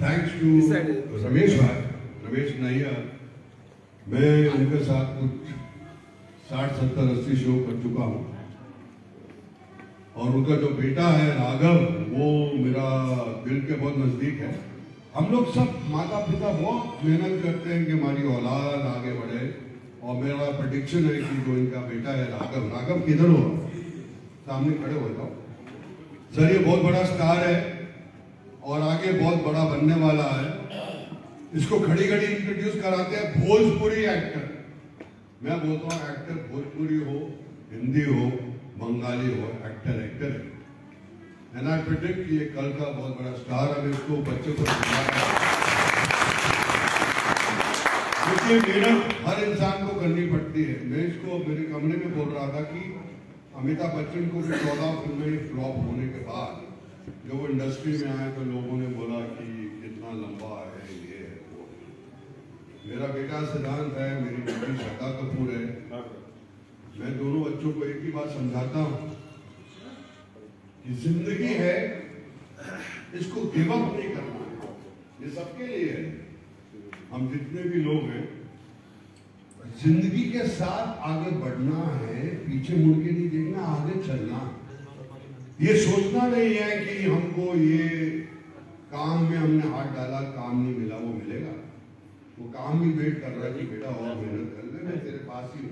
Thanks to Ramesh भाई रमेश नैया मैं उनके साथ कुछ साठ सत्तर अस्सी शो कर चुका हूँ। और उनका जो बेटा है राघव वो मेरा दिल के बहुत नज़दीक है। हम लोग सब माता पिता बहुत मेहनत करते हैं कि हमारी औलाद आगे बढ़े। और मेरा प्रडिक्शन है कि जो इनका बेटा है राघव राघव किधर हो सामने खड़े हो जाओ। सर ये बहुत बड़ा स्टार है। और आगे बहुत बड़ा बनने वाला है। इसको खड़ी खड़ी इंट्रोड्यूस कराते हैं, भोजपुरी एक्टर मैं बोलता हूँ एक्टर भोजपुरी हो, हिंदी हो, बंगाली हो एक्टर एक्टर है कि ये कल का बहुत बड़ा स्टार है इसको बच्चे को क्योंकि मेहनत हर इंसान को करनी पड़ती है। मैं इसको मेरे कमरे में बोल रहा था कि अमिताभ बच्चन को भी चौदह फ़िल्में फ्लॉप होने के बाद। जब वो इंडस्ट्री में आए तो लोगों ने बोला कि कितना लंबा है, ये है, वो मेरा बेटा सिद्धांत है, मेरी बेटी श्रद्धा कपूर है। मैं दोनों बच्चों को एक ही बात समझाता हूँ कि ज़िंदगी है, इसको गिव अप नहीं करना है। ये सबके लिए है। हम जितने भी लोग हैं, ज़िंदगी के साथ आगे बढ़ना है, पीछे मुड़ के नहीं देखना, आगे चलना। ये सोचना नहीं है कि हमको ये काम में हमने हाथ डाला, काम नहीं मिला, वो मिलेगा वो काम भी वेट कर रहा है कि बेटा और मेहनत कर ले, मैं तेरे पास हूँ।